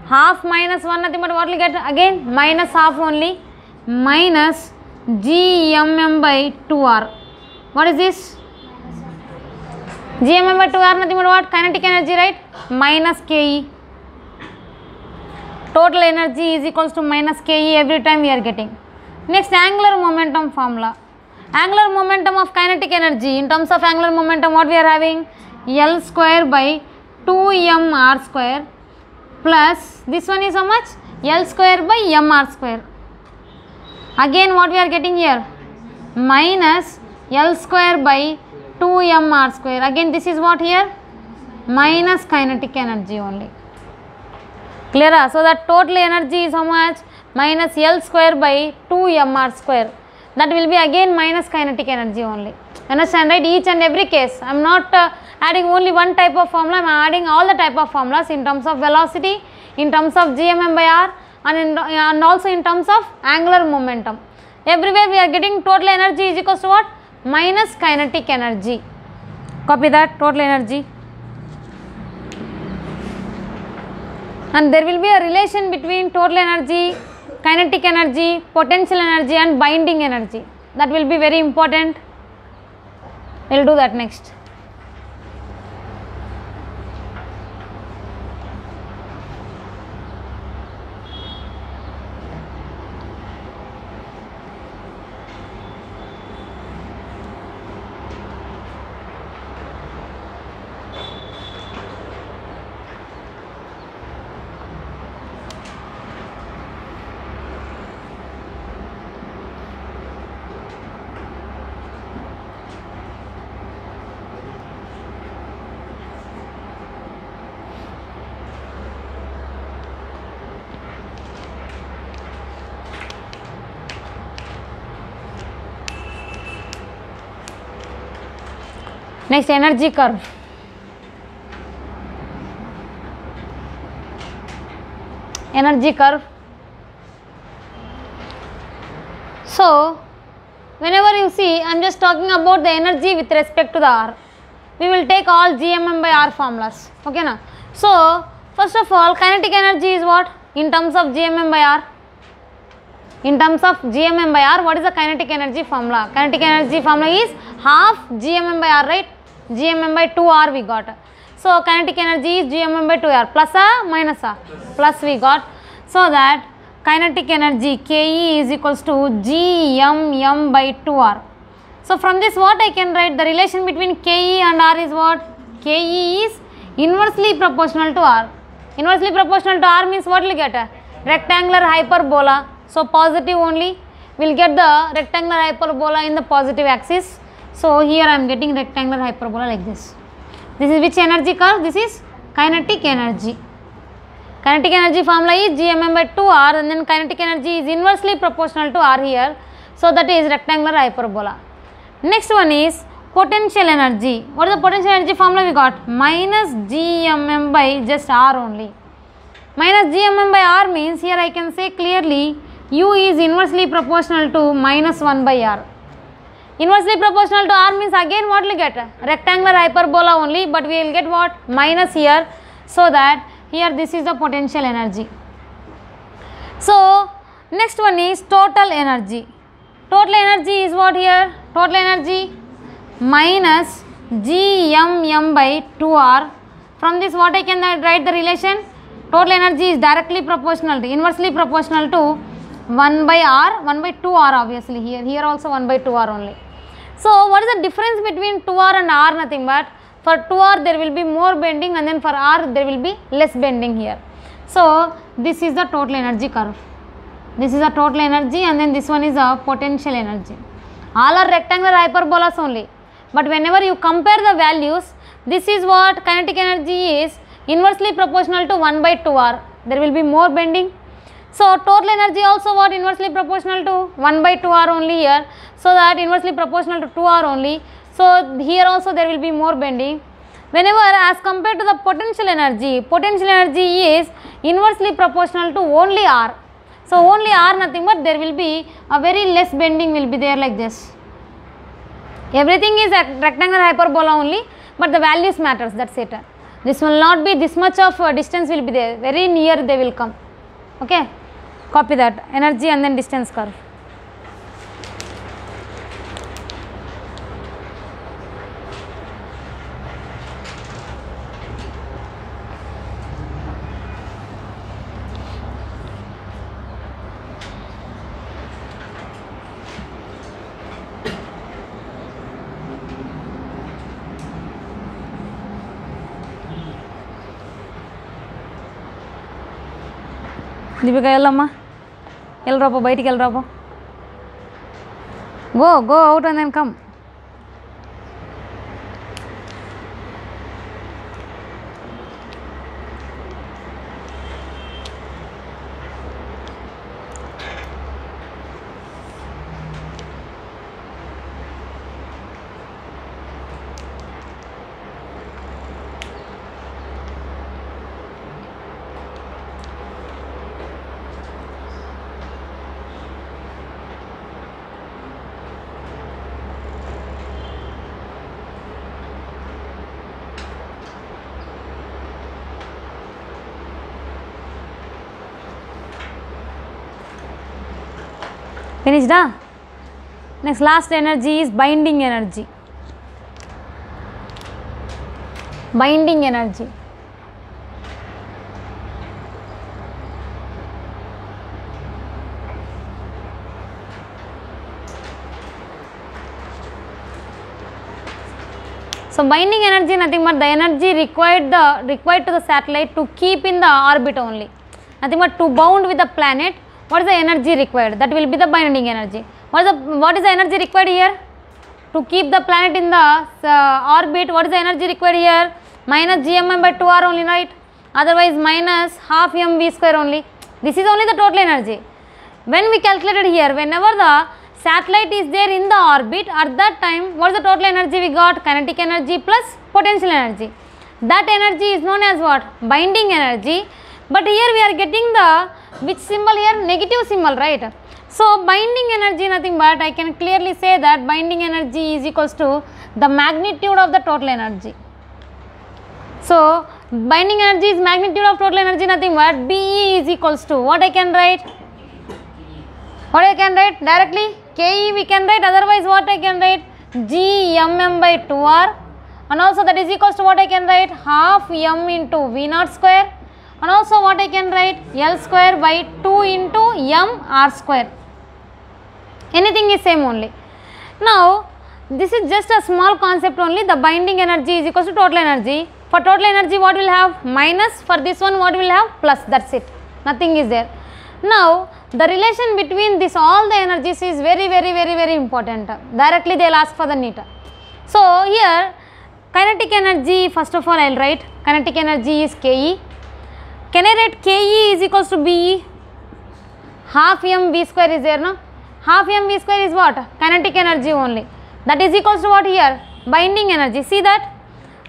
Half minus 1 nothing but what will get? Again minus half only. Minus gmm by 2r what is this? Gmm by 2r nothing but what? Kinetic energy right? Minus ke total energy is equals to minus ke every time we are getting. Next angular momentum formula. Angular momentum of kinetic energy. In terms of angular momentum what we are having? L square by 2m r square plus this one is how much? L square by m r square again what we are getting here? Minus l square by 2m r square. Again this is what here? Minus kinetic energy only. Clear? Ah? so that total energy is how much? Minus l square by 2m r square. That will be again minus kinetic energy only. Understand right? Each and every case. I am not uh, adding only one type of formula. I am adding all the type of formulas in terms of velocity in terms of gmm by r and, in, and also in terms of angular momentum. Everywhere we are getting total energy is equals to what? Minus kinetic energy. Copy that total energy. And there will be a relation between total energy kinetic energy potential energy and binding energy. That will be very important. We will do that next next energy curve energy curve so whenever you see I am just talking about the energy with respect to the r we will take all g m m by r formulas okay ना so first of all kinetic energy is what in terms of g m m by r in terms of g m m by r what is the kinetic energy formula kinetic energy formula is half g m m by r right gmm by 2r we got. So kinetic energy is gmm by 2r plus a minus a plus we got. So that kinetic energy ke is equals to gmm by 2r so from this what i can write? The relation between ke and r is what? Ke is inversely proportional to r. Inversely proportional to r means what will get? A rectangular hyperbola. So positive only. We will get the rectangular hyperbola in the positive axis so here i am getting rectangular hyperbola like this. This is which energy curve this is kinetic energy. Kinetic energy formula is gmm by 2r and then kinetic energy is inversely proportional to r here. So that is rectangular hyperbola. Next one is potential energy. What is the potential energy formula we got? Minus gmm by just r only. Minus gmm by r means here i can say clearly u is inversely proportional to minus 1 by r inversely proportional to r means again what will get? Rectangular hyperbola only but we will get what? Minus here so that here this is the potential energy. So next one is total energy. Total energy is what here? Total energy minus gmm by 2r From this what I can write the relation? Total energy is directly proportional to, inversely proportional to 1 by R, 1 by 2 R obviously here, here also 1 by 2 R only. So what is the difference between 2 R and R? Nothing but for 2 R there will be more bending and then for R there will be less bending here. So this is the total energy curve. This is the total energy and then this one is a potential energy. All are rectangular hyperbolas only. But whenever you compare the values, this is what kinetic energy is inversely proportional to 1 by 2r. There will be more bending. So total energy also what inversely proportional to 1 by 2r only here. So that inversely proportional to 2r only. So here also there will be more bending. Whenever as compared to the potential energy, potential energy is inversely proportional to only r. So only r nothing but there will be a very less bending will be there like this. Everything is rectangular hyperbola only but the values matters that's it. This will not be this much of uh, distance will be there very near they will come. Okay. Copy that. Energy and then distance curve. Deepika Yellamma వెళ్ళరాపో బయటికి వెళ్ళరాపో. Go go out and then come finished next last energy is binding energy. Binding energy. So binding energy nothing but the energy required the required to the satellite to keep in the orbit only. Nothing but to bound with the planet what is the energy required? That will be the binding energy. What is the what is the energy required here? To keep the planet in the uh, orbit what is the energy required here? Minus gmm by 2r only right? Otherwise minus half mv square only. This is only the total energy. When we calculated here whenever the satellite is there in the orbit at that time what is the total energy we got? Kinetic energy plus potential energy. That energy is known as what? Binding energy but here we are getting the which symbol here? Negative symbol right? So binding energy nothing but i can clearly say that binding energy is equals to the magnitude of the total energy. So binding energy is magnitude of total energy nothing but be is equals to what i can write? What I can write? Directly? KE we can write otherwise what I can write? GMM by 2R and also that is equals to what I can write? Half M into V naught square and also what I can write? L square by 2 into M R square. Anything is same only. Now this is just a small concept only. The binding energy is equal to total energy. For total energy what will have? Minus. For this one what will have? Plus. That's it. Nothing is there. Now the relation between this all the energies is very very very very important. Directly they will ask for the neta. So here kinetic energy first of all I will write. Kinetic energy is Ke. Can I write k e is equals to be half m v square is here ना half m v square is what kinetic energy only that is equals to what here binding energy see that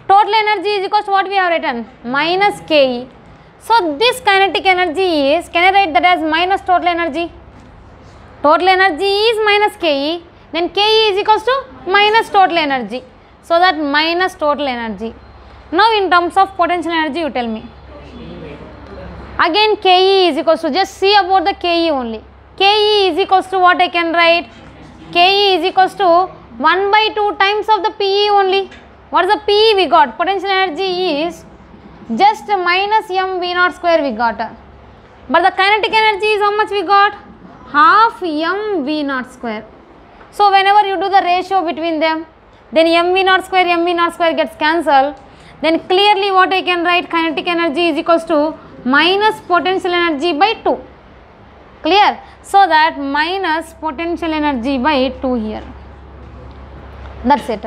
total energy is equals what we have written minus k e so this kinetic energy is can I write that as minus total energy total energy is minus k e then k e is equals to minus total energy so that minus total energy no in terms of potential energy you tell me Again Ke is equals to, just see about the Ke only. Ke is equals to what I can write? Ke is equals to 1 by 2 times of the Pe only. What is the Pe we got? Potential energy is just minus m v naught square we got but the kinetic energy is how much we got half m v naught square so whenever you do the ratio between them then m v naught square m v naught square gets cancelled then clearly what I can write kinetic energy is equals to minus potential energy by 2 clear? So that minus potential energy by 2 here. That's it.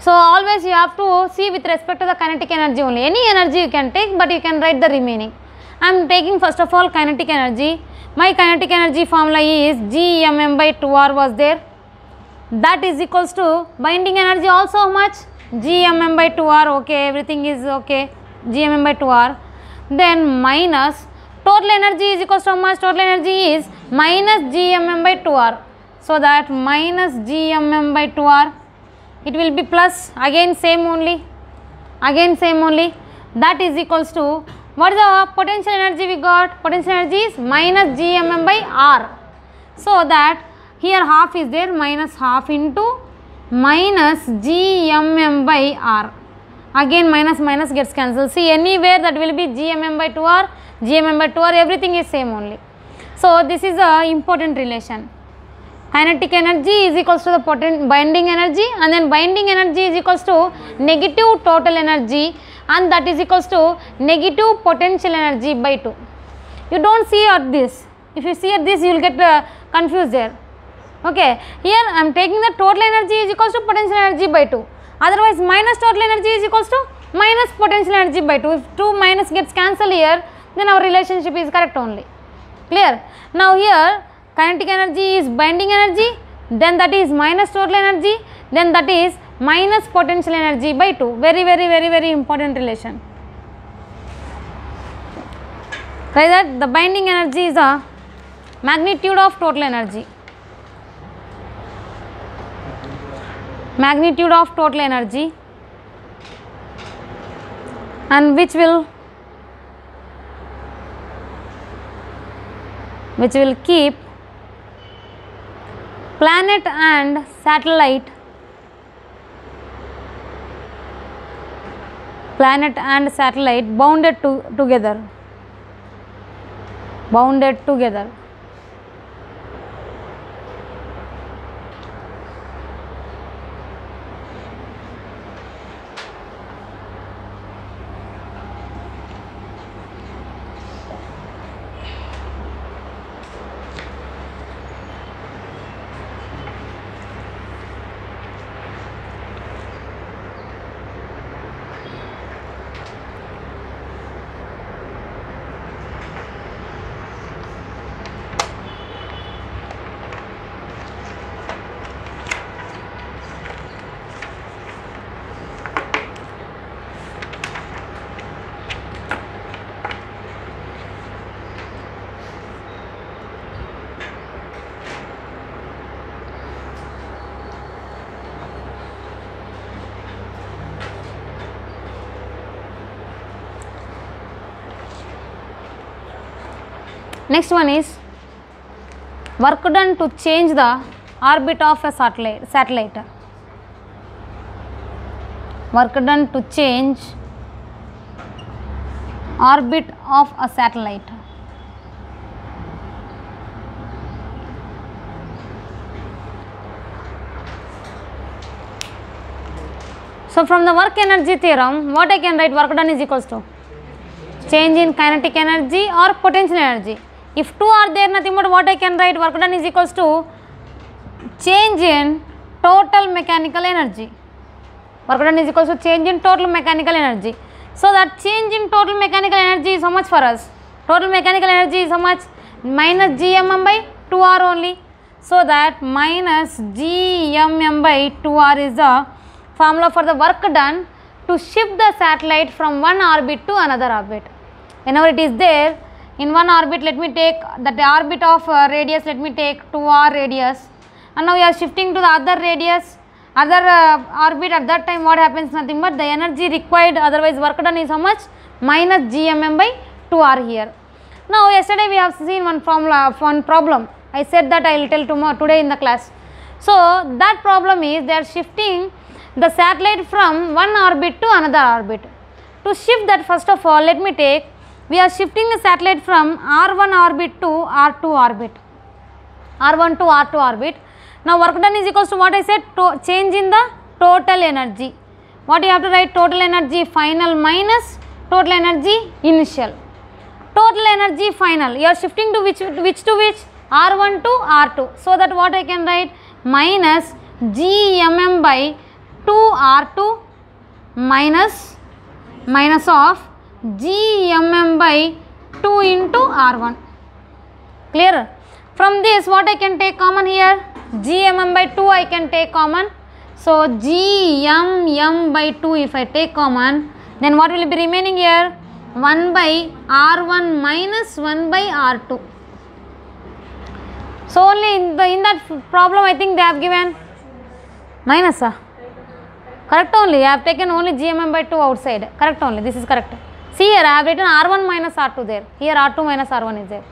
So always you have to see with respect to the kinetic energy only. Any energy you can take but you can write the remaining. I am taking first of all kinetic energy. My kinetic energy formula is gmm by 2r was there. That is equals to binding energy also how much? Gmm by 2r okay everything is okay. Gmm by 2r then minus total energy is equals to how much total energy is? Minus gmm by 2r so that minus gmm by 2r it will be plus again same only again same only. That is equals to what is the potential energy we got? Potential energy is minus gmm by r. So that here half is there minus half into minus gmm by r again minus minus gets cancelled. See anywhere that will be gmm by 2r gmm by 2r everything is same only. So this is a important relation. Kinetic energy is equals to the potent binding energy and then binding energy is equals to negative total energy and that is equals to negative potential energy by 2 you don't see at this. If you see at this you will get uh, confused there. Okay. Here i am taking the total energy is equals to potential energy by 2 otherwise minus total energy is equals to minus potential energy by 2 if 2 minus gets cancelled here then our relationship is correct only. Clear? Now here kinetic energy is binding energy then that is minus total energy then that is minus potential energy by 2 very very very very important relation. Right? That the binding energy is a magnitude of total energy magnitude of total energy. And which will which will keep planet and satellite planet and satellite bounded to, together. Bounded together Next one is work done to change the orbit of a satellite. satellite. Work done to change orbit of a satellite. So from the work energy theorem, what I can write work done is equals to change in kinetic energy or potential energy. If two are there, nothing but what I can write work done is equals to change in total mechanical energy. Work done is equals to change in total mechanical energy. So that change in total mechanical energy is how much for us? Total mechanical energy is how much? Minus GMM by 2R only. So that minus GMM by 2R is the formula for the work done to shift the satellite from one orbit to another orbit. Whenever it is there in one orbit, let me take that orbit of uh, radius, let me take 2r radius and now we are shifting to the other radius, other uh, orbit at that time what happens nothing but the energy required otherwise work done is how much? Minus GMM by 2r here. Now yesterday we have seen one formula, one problem. I said that I will tell tomorrow today in the class. So that problem is they are shifting the satellite from one orbit to another orbit. To to shift that first of all let me take we are shifting the satellite from r1 orbit to r2 orbit. R1 to r2 orbit. Now work done is equals to what i said to change in the total energy. What you have to write total energy final minus total energy initial. Total energy final. You are shifting to which which to which? R1 to r2 so that what i can write? Minus gmm by 2 r2 minus minus of g m m by two into r one clear from this what I can take common here g m m by two I can take common so g m m by two if I take common then what will be remaining here one by r one minus one by r two so only in that problem I think they have given मैनसा correct only have taken only g m m by two what correct only this is correct see here i have written r1 minus r2 there. Here r2 minus r1 is there.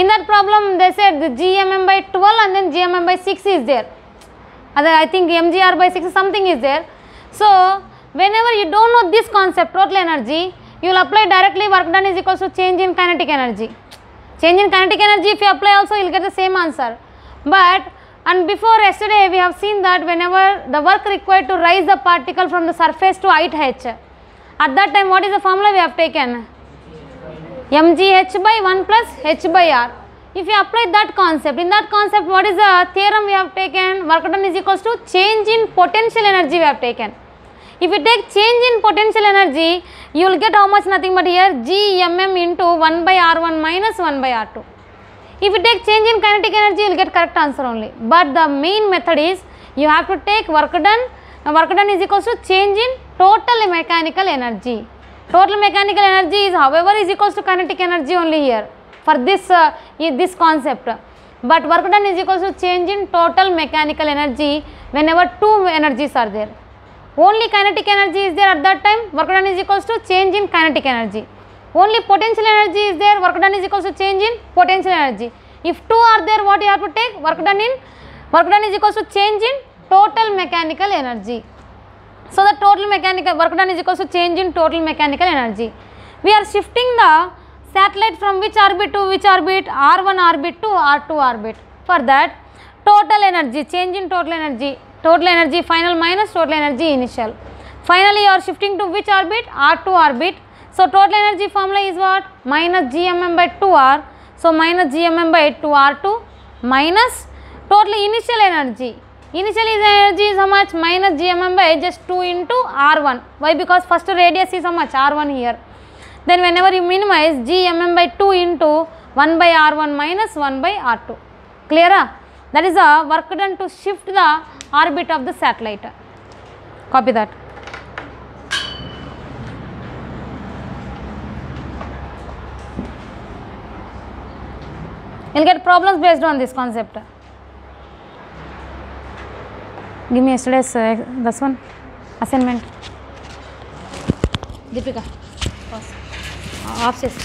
In that problem they said the gmm by 12 and then gmm by 6 is there. I think mgr by 6 something is there. So whenever you don't know this concept total energy you will apply directly work done is equal to change in kinetic energy. Change in kinetic energy if you apply also you will get the same answer. But and before yesterday we have seen that whenever the work required to raise the particle from the surface to height h at that time what is the formula we have taken? Mgh by 1 plus h by r. If you apply that concept in that concept what is the theorem we have taken? Work done is equals to change in potential energy we have taken. If you take change in potential energy you will get how much? Nothing but here gmm into 1 by r1 minus 1 by r2 if you take change in kinetic energy you will get correct answer only. But the main method is you have to take work done work done is equals to change in total mechanical energy. Total mechanical energy is however is equals to kinetic energy only here for this uh, this concept. But work done is equals to change in total mechanical energy whenever two energies are there. Only kinetic energy is there at that time work done is equals to change in kinetic energy. Only potential energy is there work done is equals to change in potential energy. If two are there what you have to take? Work done in work done is equals to change in total mechanical energy so the total mechanical work done is equal to change in total mechanical energy. We are shifting the satellite from which orbit to which orbit? R1 orbit to r2 orbit. For that total energy change in total energy total energy final minus total energy initial. Finally you are shifting to which orbit? R2 orbit. So total energy formula is what? Minus gmm by 2r so minus gmm by 2r2 minus total initial energy initial is energy is how much? Minus gmm by just 2 into r1 why? Because first radius is how much? R1 here. Then whenever you minimize gmm by 2 into 1 by r1 minus 1 by r2 clear? Ah? that is a work done to shift the orbit of the satellite. Copy that. You'll get problems based on this concept give me yesterday's uh, this one assignment deepika off చేసి